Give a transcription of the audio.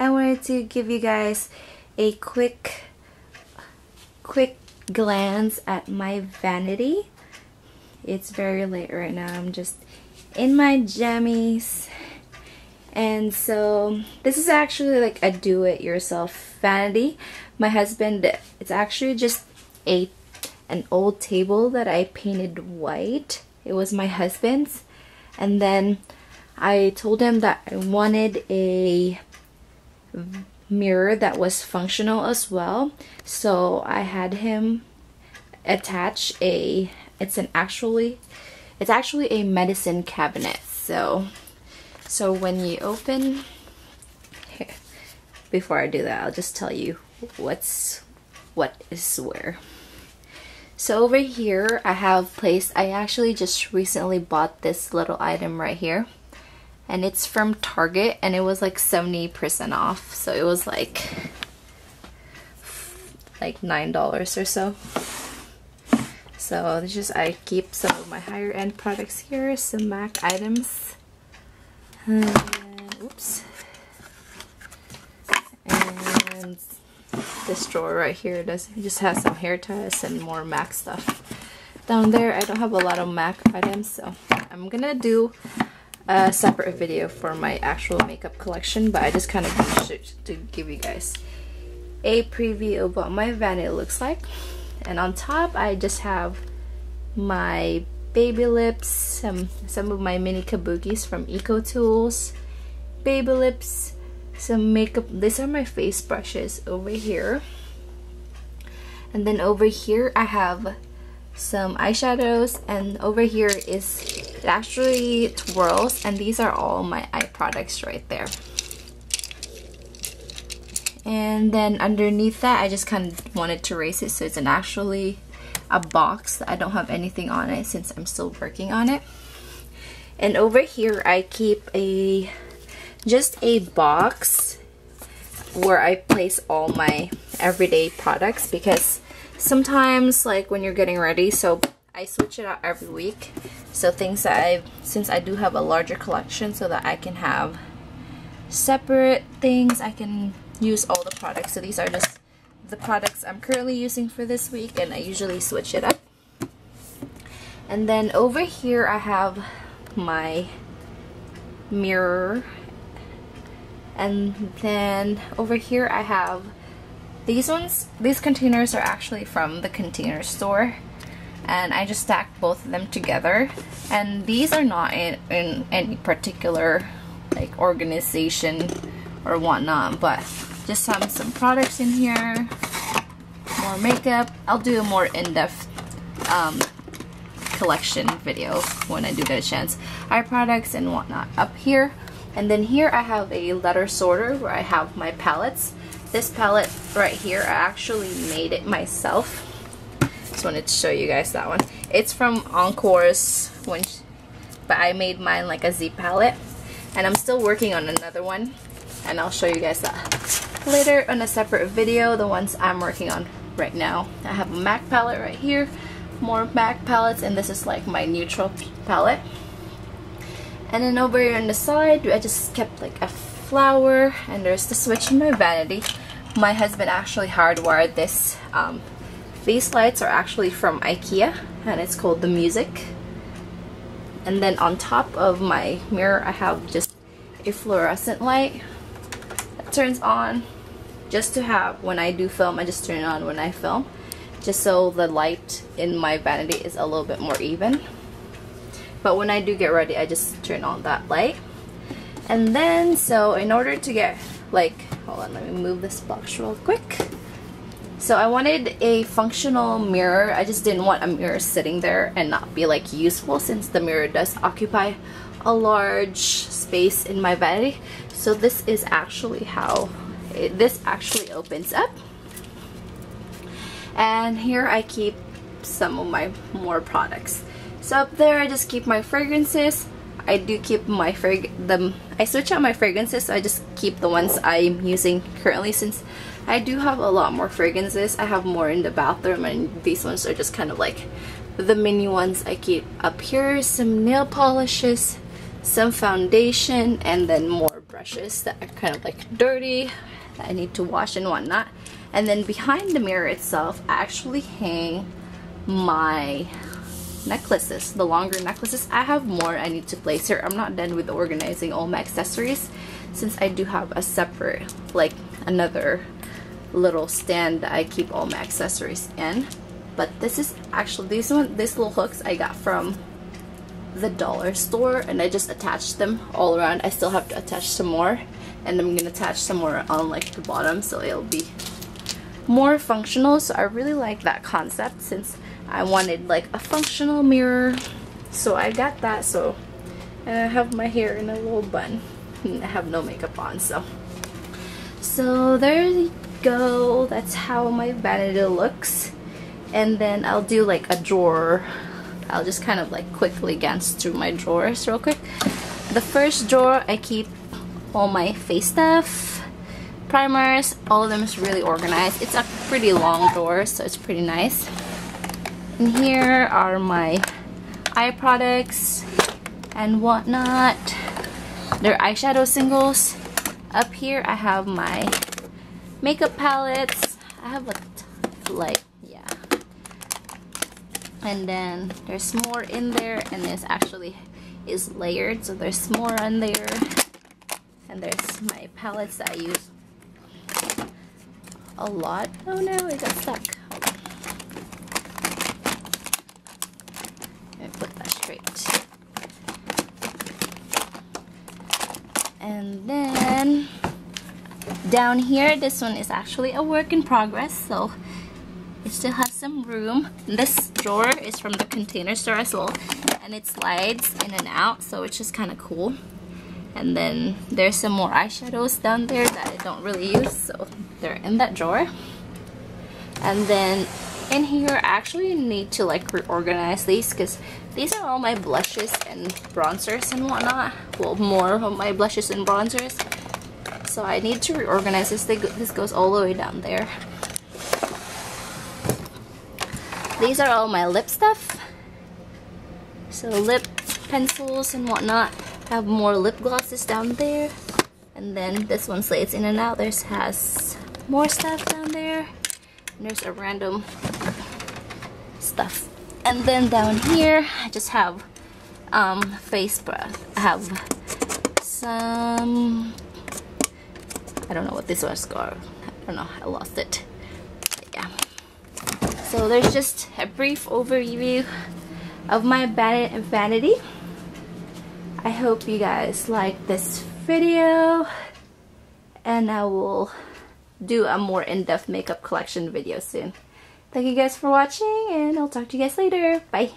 I wanted to give you guys a quick quick glance at my vanity. It's very late right now. I'm just in my jammies. And so this is actually like a do-it-yourself vanity. My husband it's actually just a an old table that I painted white. It was my husband's. And then I told him that I wanted a mirror that was functional as well. So I had him attach a it's an actually it's actually a medicine cabinet. So so when you open here, before I do that I'll just tell you what's what is where. So over here I have placed I actually just recently bought this little item right here and it's from Target and it was like 70% off. So it was like like nine dollars or so. So this just I keep some of my higher end products here some MAC items. And oops. And this drawer right here does just has some hair ties and more MAC stuff down there. I don't have a lot of MAC items so I'm gonna do a separate video for my actual makeup collection, but I just kind of wanted to give you guys a preview of what my vanity looks like. And on top, I just have my baby lips, some, some of my mini kabukis from Eco Tools, baby lips, some makeup. These are my face brushes over here. And then over here, I have some eyeshadows and over here is it actually twirls and these are all my eye products right there. And then underneath that I just kind of wanted to erase it so it's an actually a box. I don't have anything on it since I'm still working on it. And over here I keep a just a box where I place all my everyday products because sometimes like when you're getting ready so I switch it out every week. So things that I since I do have a larger collection so that I can have separate things I can use all the products. So these are just the products I'm currently using for this week and I usually switch it up. And then over here I have my mirror. And then over here I have these ones, these containers are actually from the container store and I just stacked both of them together. And these are not in, in any particular like organization or whatnot but just have some products in here more makeup. I'll do a more in-depth um, collection video when I do get a chance. Eye products and whatnot up here. And then here I have a letter sorter where I have my palettes this palette right here, I actually made it myself. Just wanted to show you guys that one. It's from Encore's, when, but I made mine like a Z palette. And I'm still working on another one. And I'll show you guys that later on a separate video, the ones I'm working on right now. I have a MAC palette right here, more MAC palettes, and this is like my neutral palette. And then over here on the side, I just kept like a flower, and there's the switch in my vanity my husband actually hardwired this um, these lights are actually from Ikea and it's called the Musik. And then on top of my mirror I have just a fluorescent light that turns on just to have when I do film I just turn it on when I film just so the light in my vanity is a little bit more even. But when I do get ready I just turn on that light. And then so in order to get like hold on let me move this box real quick. So I wanted a functional mirror. I just didn't want a mirror sitting there and not be like useful since the mirror does occupy a large space in my vanity so this is actually how it, this actually opens up. And here I keep some of my more products. So up there I just keep my fragrances I do keep my frag the I switch out my fragrances so I just keep the ones I'm using currently since I do have a lot more fragrances I have more in the bathroom and these ones are just kind of like the mini ones I keep up here some nail polishes some foundation and then more brushes that are kind of like dirty I need to wash and whatnot. And then behind the mirror itself, I actually hang my necklaces, the longer necklaces. I have more I need to place here. I'm not done with organizing all my accessories since I do have a separate, like another little stand that I keep all my accessories in. But this is actually, these one, these little hooks I got from the dollar store and I just attached them all around. I still have to attach some more and I'm gonna attach some more on like the bottom so it'll be more functional. So I really like that concept since I wanted like a functional mirror. So I got that so I have my hair in a little bun. I have no makeup on so. So there you go. That's how my vanity looks. And then I'll do like a drawer I'll just kind of like quickly glance through my drawers real quick. The first drawer I keep all my face stuff, primers, all of them is really organized. It's a pretty long drawer so it's pretty nice. And here are my eye products and whatnot. They're eyeshadow singles. Up here I have my makeup palettes. I have like, yeah. and then there's more in there and this actually is layered so there's more on there and there's my palettes that I use a lot oh no it got stuck let me put that straight. And then down here this one is actually a work in progress so it still has some room. This drawer is from the container store as well and it slides in and out so it's just kind of cool. And then there's some more eyeshadows down there that I don't really use so they're in that drawer. And then in here I actually need to like reorganize these because these are all my blushes and bronzers and whatnot well more of my blushes and bronzers so I need to reorganize this this goes all the way down there these are all my lip stuff. So lip pencils and whatnot. I have more lip glosses down there. And then this one slides in and out. There's has more stuff down there. And there's a random stuff. And then down here, I just have um, face brush. I have some, I don't know what this was called. I don't know, I lost it. Yeah. So there's just a brief overview of my vanity. I hope you guys like this video and I will do a more in-depth makeup collection video soon. Thank you guys for watching and I'll talk to you guys later. Bye.